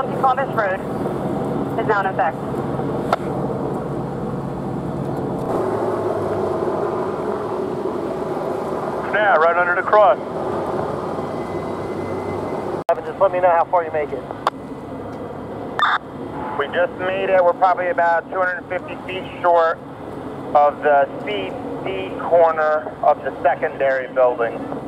Burlington Columbus Road is now in effect. Now, right under the cross. Just let me know how far you make it. We just made it. We're probably about 250 feet short of the CD corner of the secondary building.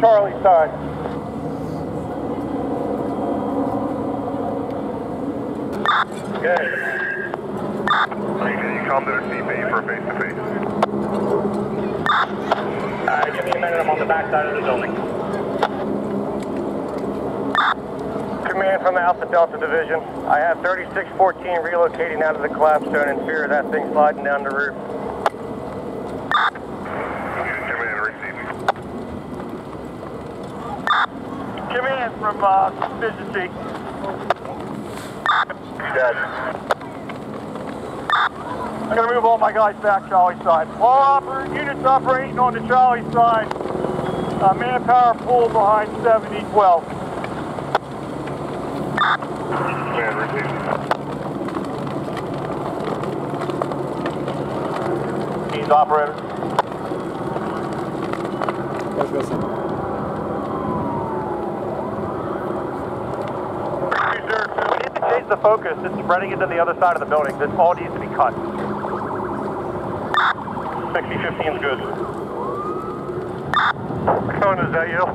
Charlie side. Okay. Can you come to the CP for a face-to-face? Alright, uh, give me a minute. I'm on the back side of the building. Command from Alpha Delta Division. I have 3614 relocating out of the collapse zone in fear of that thing sliding down the roof. Come in and receive. Command from uh, Vision C. Dead. I'm gonna move all my guys back Charlie side. All oper units operating on the Charlie side. Uh, manpower pool behind 7012. Command receive. He's operator. We need to change the focus. It's spreading into the other side of the building. This all needs to be cut. 6015 is good. Cone, is that you?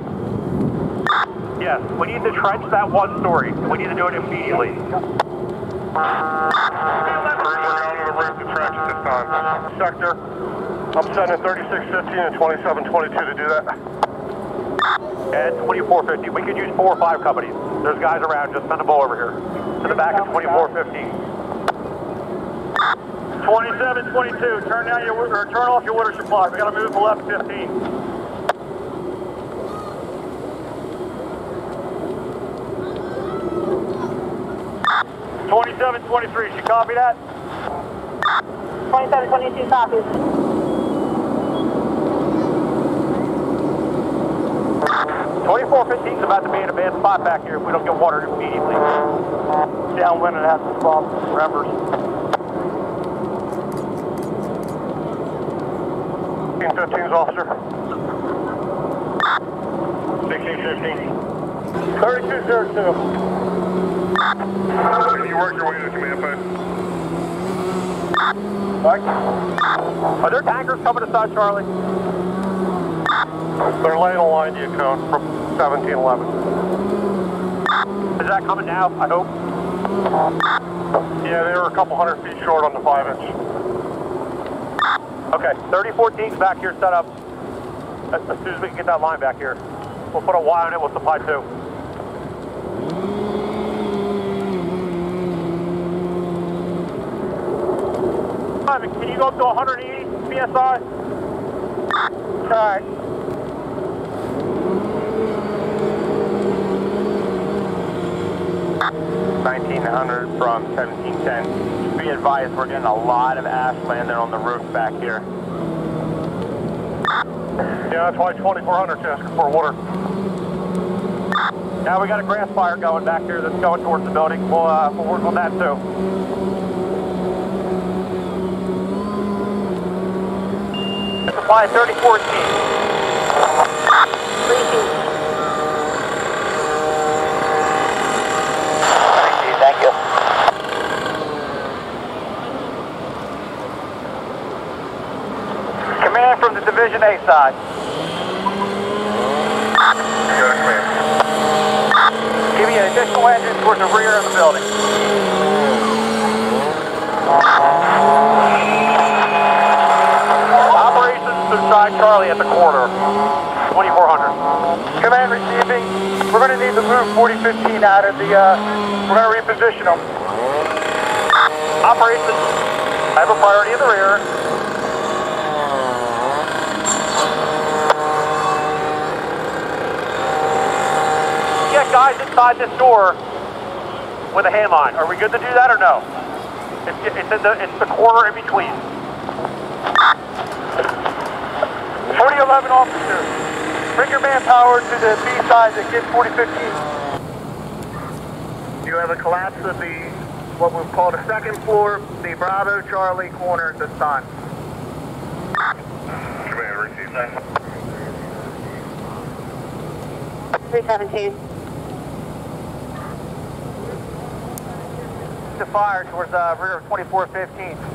Yes, we need to trench that one story. We need to do it immediately. Crew, we're down to the roof to trench this time. Sector. I'm sending 3615 and 2722 to do that. And 2450. We could use four or five companies. There's guys around. Just send them all over here. To the back of 2450. 2722, turn down your, or turn off your water supply. We gotta move to left 15. Twenty-seven, twenty-three, you copy that? 2722 copies. 2415 is about to be in a bad spot back here if we don't get water immediately. Downwind and has some problems, revers. 15's officer. 1615. 3202. Can you work your way to the command post? Are there tankers coming to South Charlie? They're laying a line to you, Cone, 1711. Is that coming now, I hope? Yeah, they were a couple hundred feet short on the 5-inch. Okay, 3014's back here set up. As, soon as we can get that line back here. We'll put a Y on it, we'll supply two. Can you go up to 180 psi? All right. 1900 from 1710. Be advised, we're getting a lot of ash landing on the roof back here. Yeah, that's why 2400 just for water. Now we got a grass fire going back here that's going towards the building. We'll, uh, we'll work on that too. Supply 3014. From the Division A side. You got a command. additional engine towards the rear of the building. Operations to side Charlie at the corner, 2400. Command receiving. We're going to need to move 4015 out of the, uh, we're going to reposition them. Operations, I have a priority in the rear. Guys inside this door with a hand line. Are we good to do that or no? It's, it's in the, it's the corner in between. 4011 officers, bring your manpower to the B side that gets 4015. You have a collapse of the, what we've called a second floor, the Bravo Charlie corner at this time. Command, receive. that. 317. To fire towards uh, rear of 2415.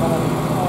Bye.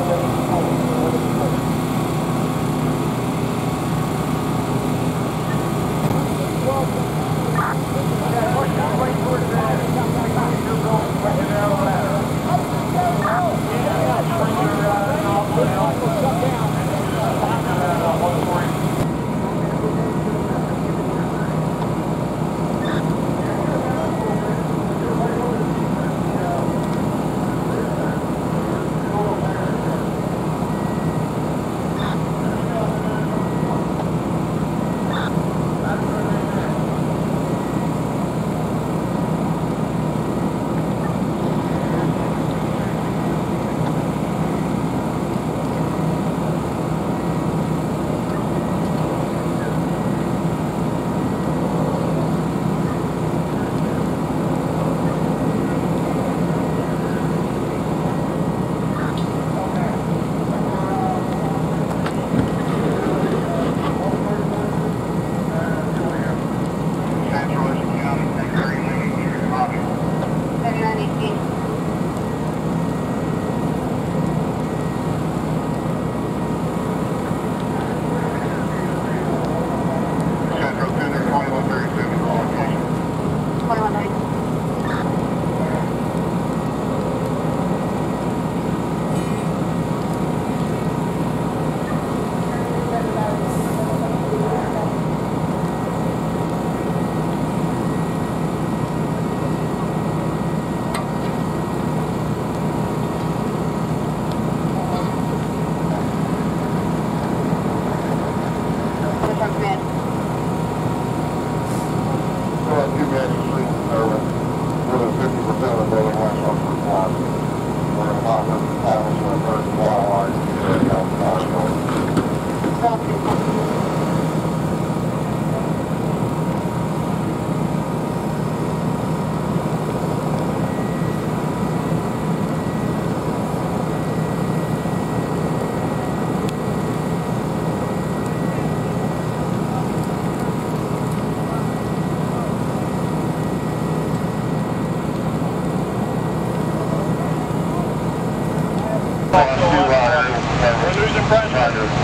Friend. Roger.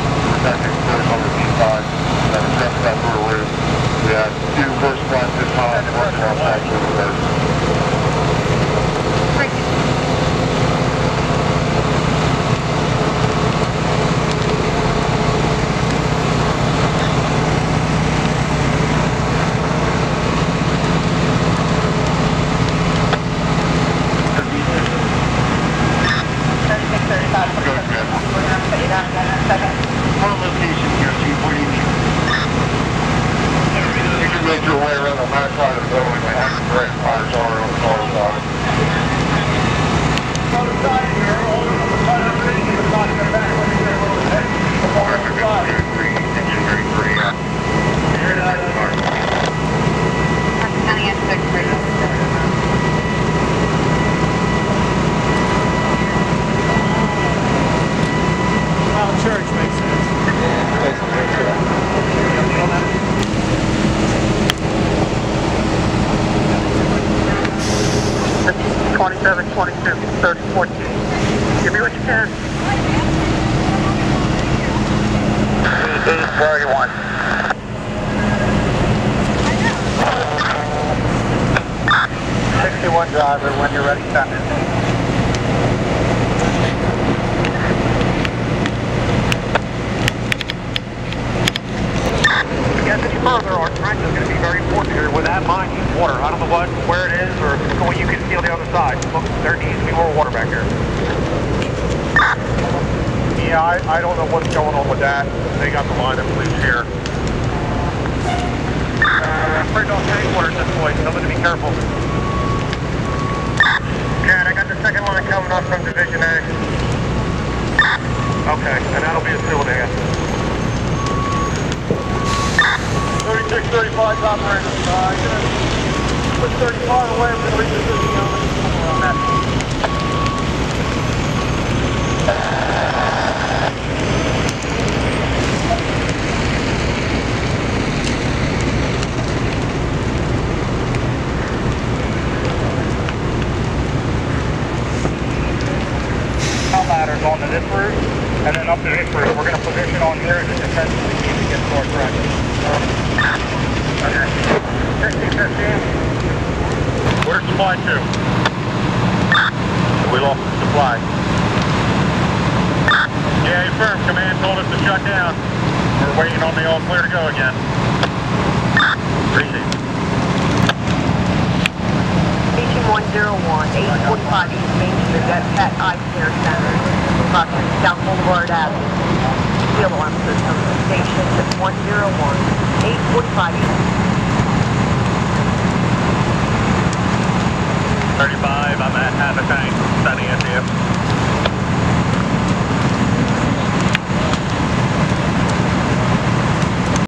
3014. Give me what you can. 61 driver, when you're ready, send it. further, our trench is going to be very important here. With that mind, use water. I don't know what, where it is, or what you can see on the other side. Look, there needs to be more water back here. Yeah, I, I don't know what's going on with that. They got the line of police here. Uh, I'm afraid don't take water at this point. Somebody be careful. Chad, I got the second line coming up from Division A. Okay, and that'll be a field area. 35's operator. Uh, I'm gonna put 35 away. I'm gonna reach the 50 on that. this route, and then up to this route. We're going to position on here to defensively keep it against north direction. Fifteen, fifteen. Where's supply to? We lost the supply. Yeah, firm. Command told us to shut down. We're waiting on the all clear to go again. One, eight forty-five East Main Street, at Eye Care Center, South Boulevard Avenue. Field alarm system, station one zero one, 845 35, I'm at half a tank, starting at the